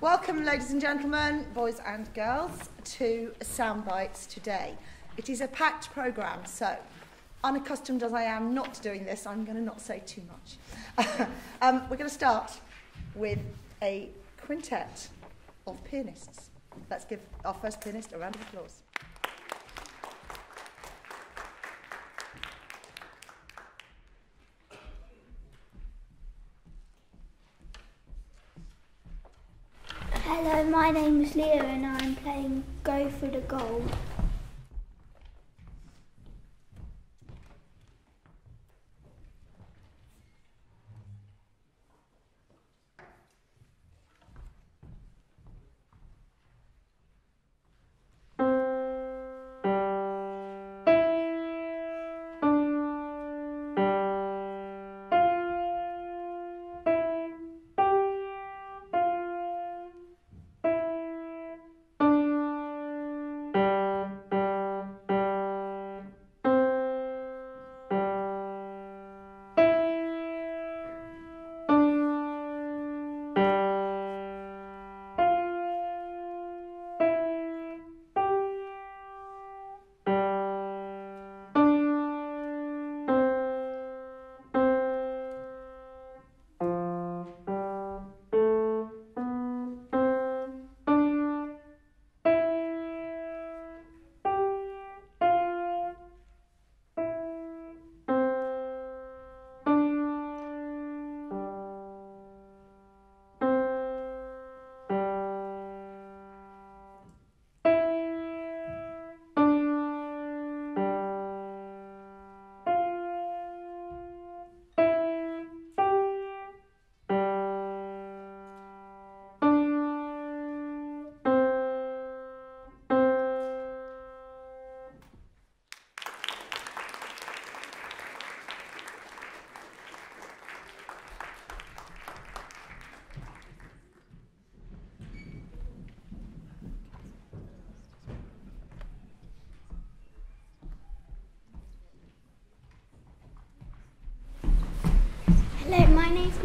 Welcome, ladies and gentlemen, boys and girls, to Soundbites today. It is a packed programme, so unaccustomed as I am not doing this, I'm going to not say too much. um, we're going to start with a quintet of pianists. Let's give our first pianist a round of applause. Hello, my name is Leo and I'm playing Go for the Gold.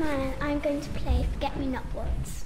And I'm going to play Forget Me Not Waltz.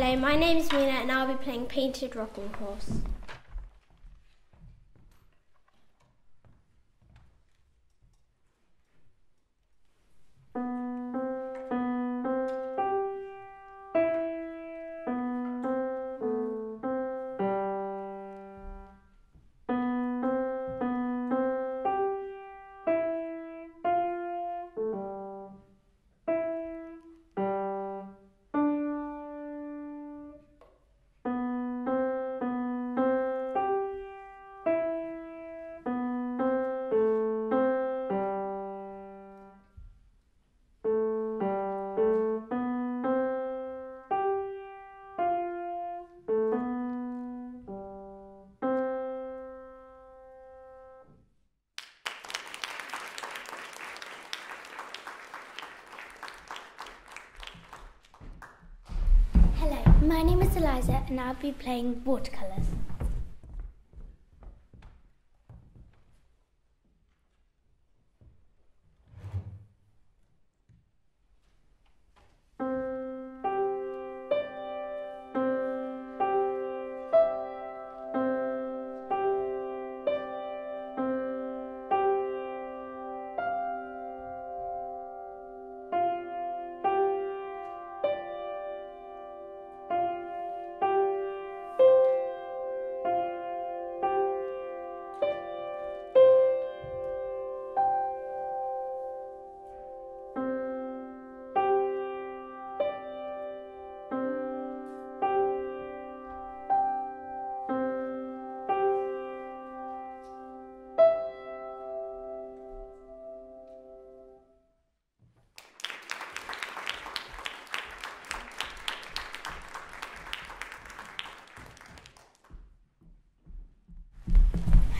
Hello, my name is Mila and I'll be playing Painted Rocking Horse. And I'll be playing watercolours.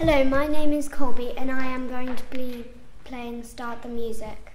Hello, my name is Colbie and I am going to be playing Start the Music.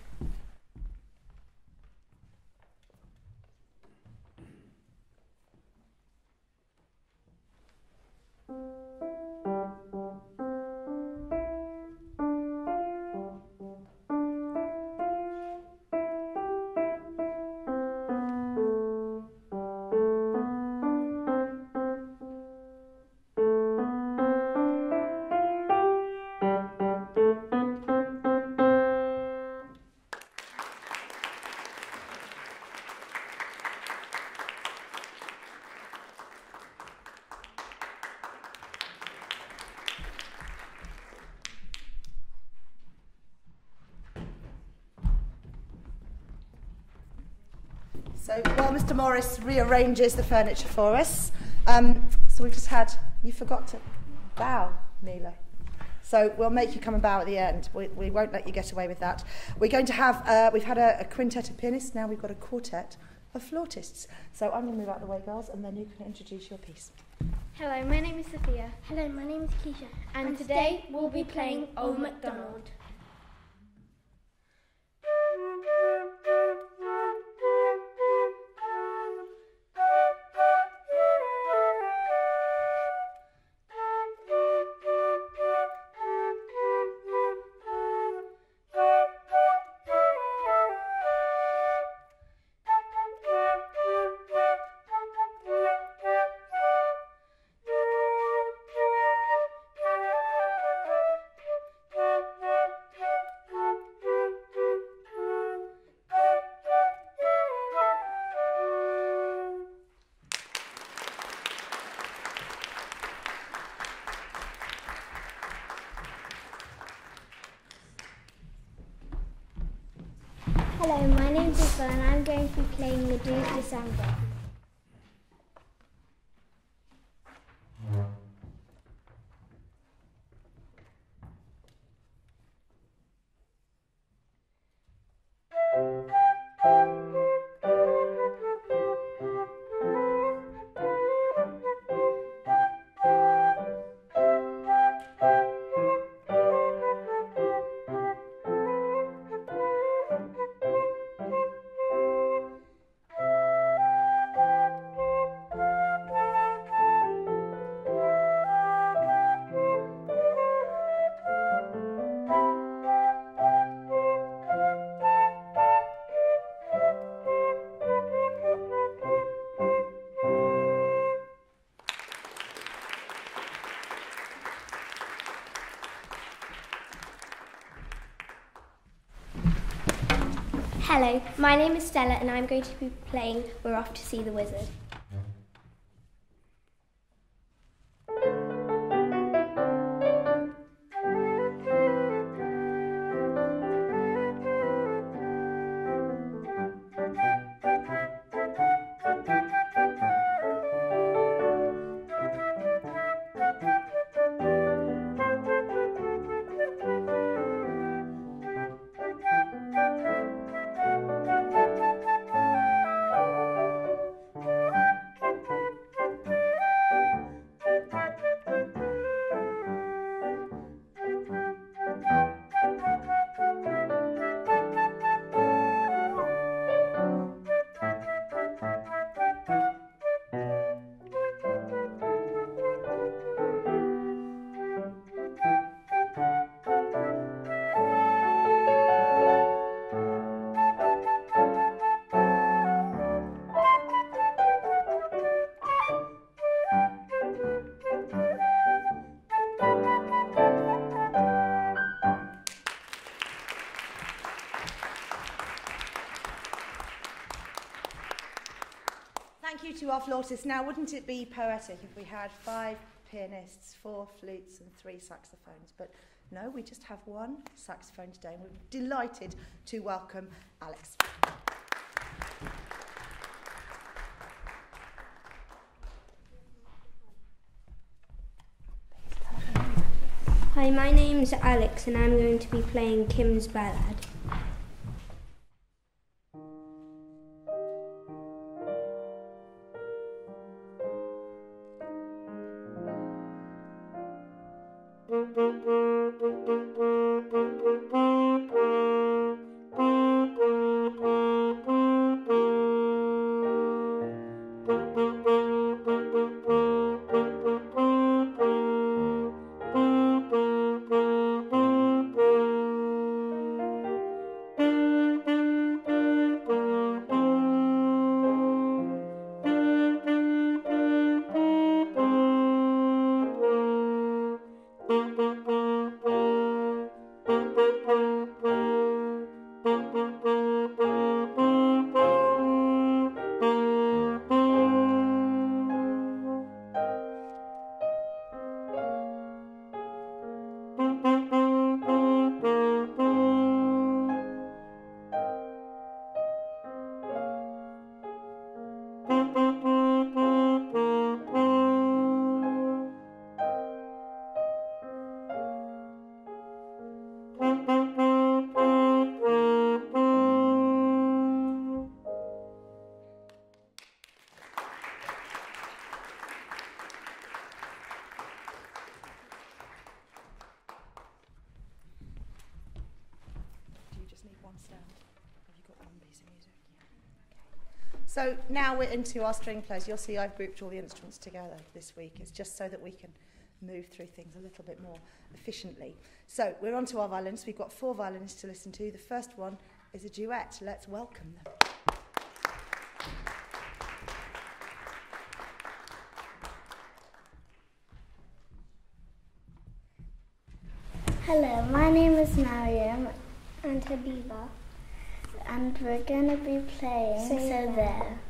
Mr Morris rearranges the furniture for us, um, so we've just had, you forgot to bow, Mila. So we'll make you come and bow at the end. We, we won't let you get away with that. We're going to have, uh, we've had a, a quintet of pianists, now we've got a quartet of flautists. So I'm going to move out of the way, girls, and then you can introduce your piece. Hello, my name is Sophia, Hello, my name is Keisha. and today we'll be playing Old MacDonald. To be playing the Douze my name is Stella and I'm going to be playing We're Off to See the Wizard. Thank you to our flautists. Now, wouldn't it be poetic if we had five pianists, four flutes, and three saxophones? But no, we just have one saxophone today, and we're delighted to welcome Alex. Hi, my name's Alex and I'm going to be playing Kim's Ballad. So now we're into our string players. You'll see I've grouped all the instruments together this week. It's just so that we can move through things a little bit more efficiently. So we're on to our violins. We've got four violins to listen to. The first one is a duet. Let's welcome them. Hello, my name is Mariam and Habiba and we're to be playing So There. Hello,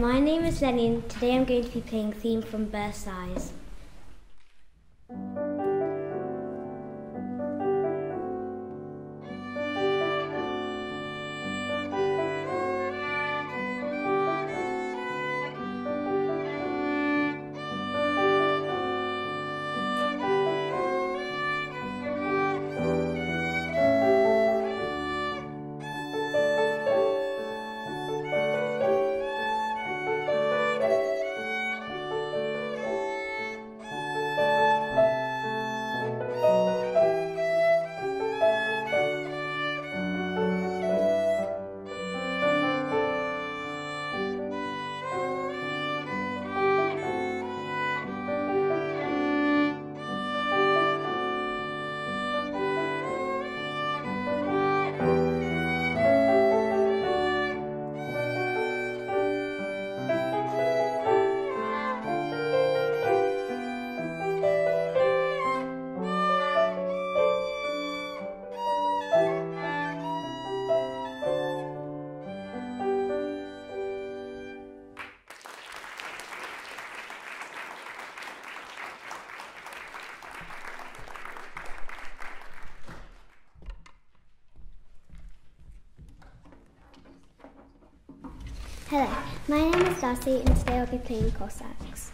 my name is Lenny and today I'm going to be playing Theme from Versailles. Hello, my name is Darcy and today I'll be playing Cossacks.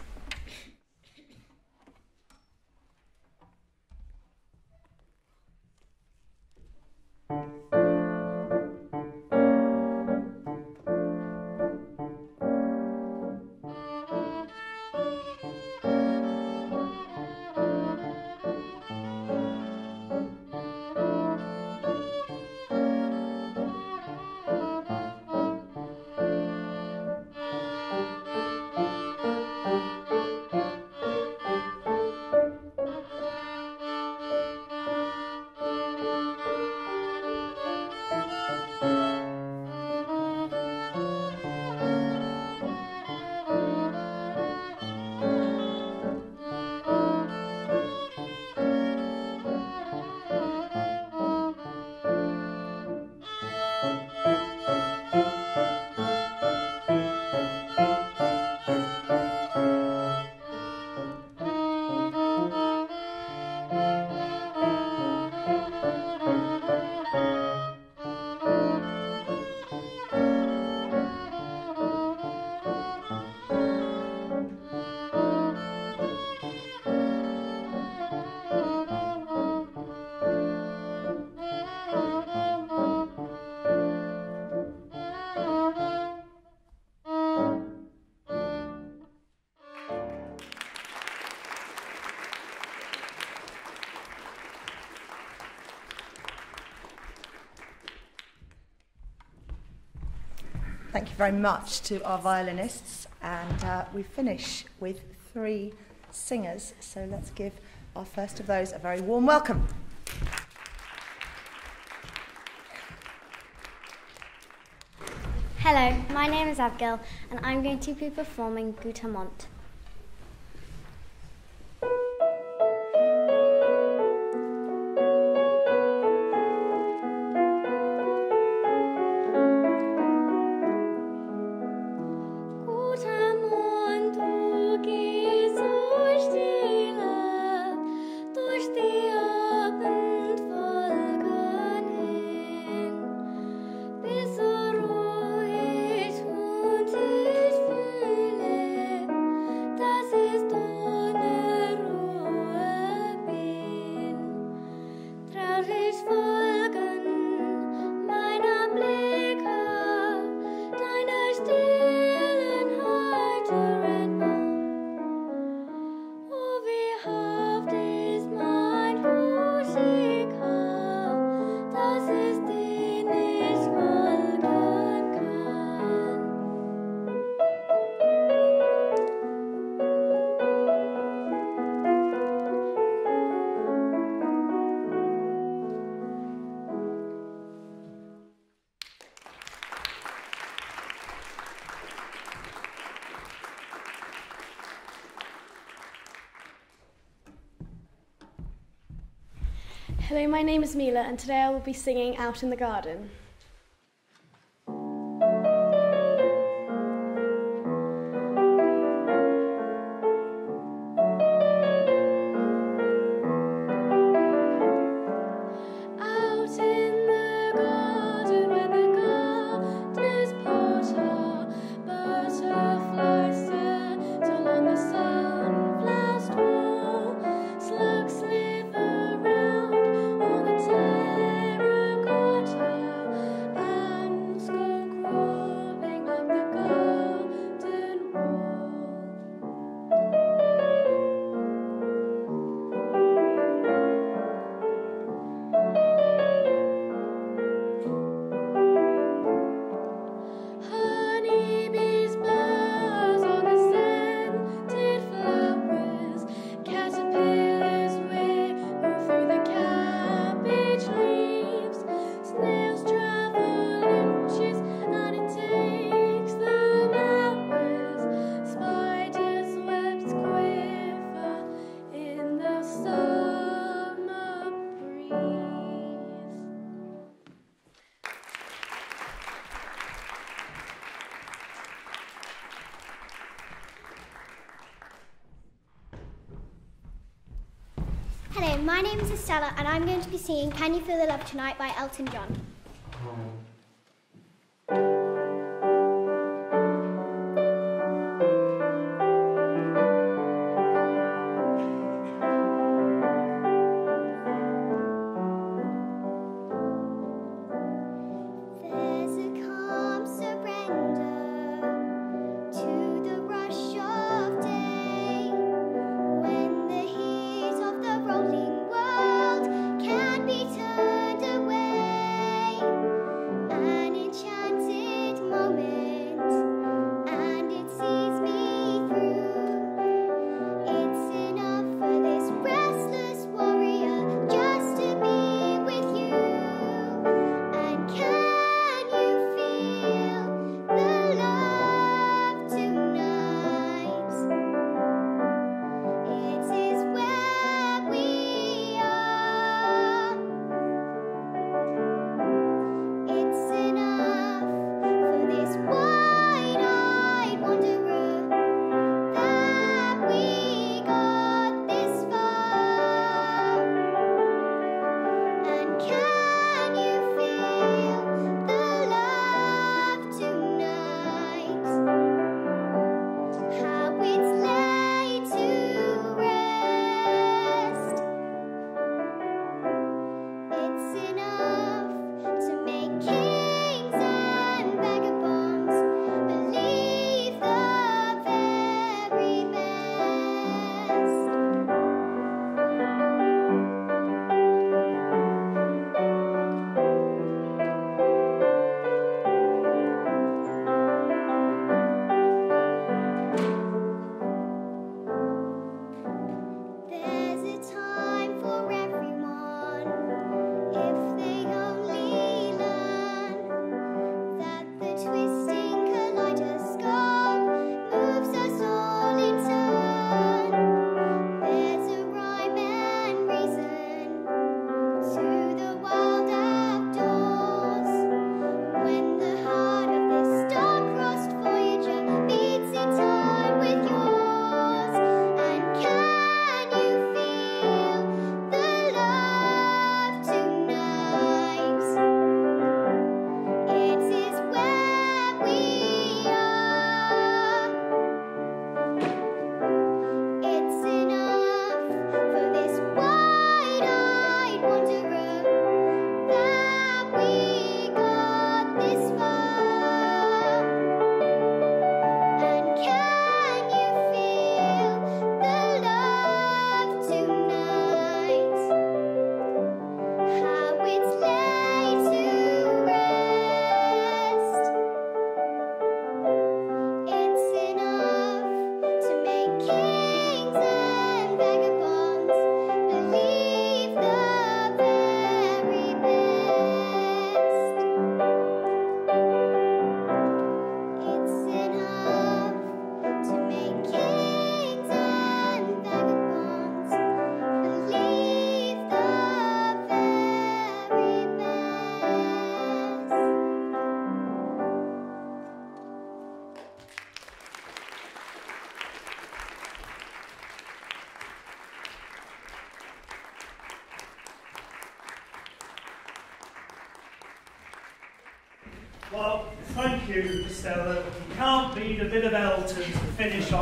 Thank you very much to our violinists. And uh, we finish with three singers. So let's give our first of those a very warm welcome. Hello, my name is Abigail, and I'm going to be performing Gutamont. Hello, my name is Mila, and today I will be singing Out in the Garden. My name is Estella and I'm going to be singing Can You Feel the Love Tonight by Elton John. Oh.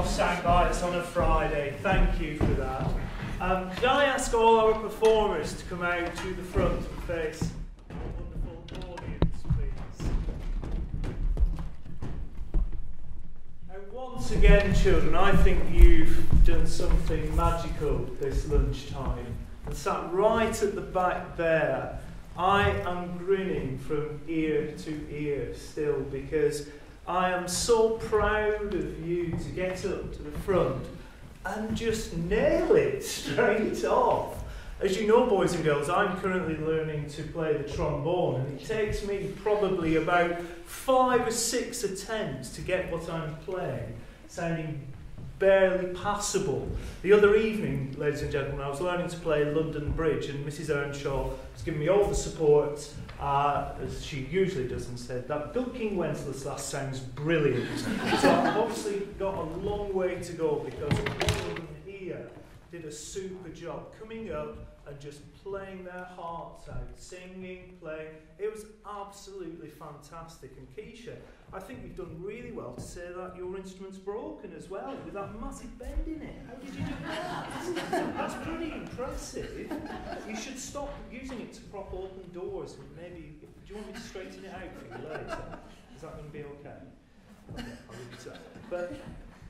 Finish off Soundbites on a Friday. Thank you for that. Um, could I ask all our performers to come out to the front and face our wonderful audience, please? And once again, children, I think you've done something magical this lunchtime. And sat right at the back there I am grinning from ear to ear still because I am so proud of you to get up to the front and just nail it straight off. As you know, boys and girls, I'm currently learning to play the trombone, and it takes me probably about five or six attempts to get what I'm playing sounding barely passable. The other evening, ladies and gentlemen, I was learning to play London Bridge, and Mrs. Earnshaw was giving me all the support, uh, as she usually does, and said that Bill King Wenceslas last sounds brilliant. so I've obviously got a long way to go because them here did a super job coming up and just playing their hearts out, singing, playing. It was absolutely fantastic. And Keisha, I think you've done really well to say that your instrument's broken as well, with that massive bend in it. How did you do that? That's pretty impressive. You should stop using it to prop open doors. Maybe, do you want me to straighten it out for you later? Is that going to be okay? Okay, I'll leave it. But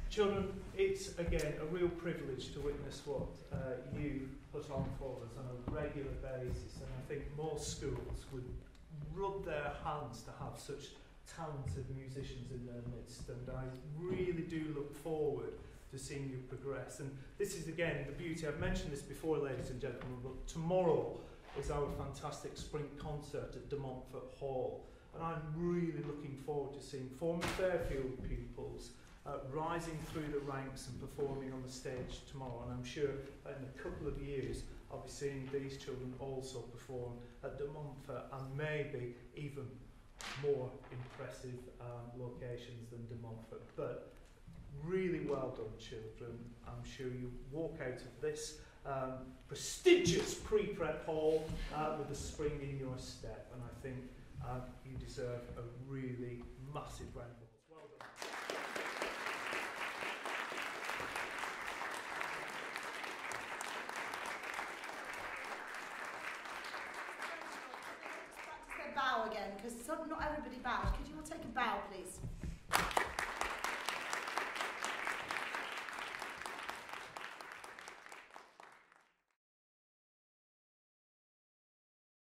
children, it's again a real privilege to witness what uh, you put on for us on a regular basis, and I think more schools would rub their hands to have such talented musicians in their midst, and I really do look forward to seeing you progress. And this is again the beauty. I've mentioned this before, ladies and gentlemen, but tomorrow is our fantastic spring concert at De Montfort Hall, and I'm really looking forward to seeing former Fairfield pupils. Uh, rising through the ranks and performing on the stage tomorrow, and I'm sure in a couple of years I'll be seeing these children also perform at De Montfort and maybe even more impressive um, locations than De Montfort. But really well done, children. I'm sure you walk out of this um, prestigious pre-prep hall uh, with a spring in your step, and I think uh, you deserve a really massive round of applause. Well done. Because not everybody bows. Could you all take a bow, please?